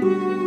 Música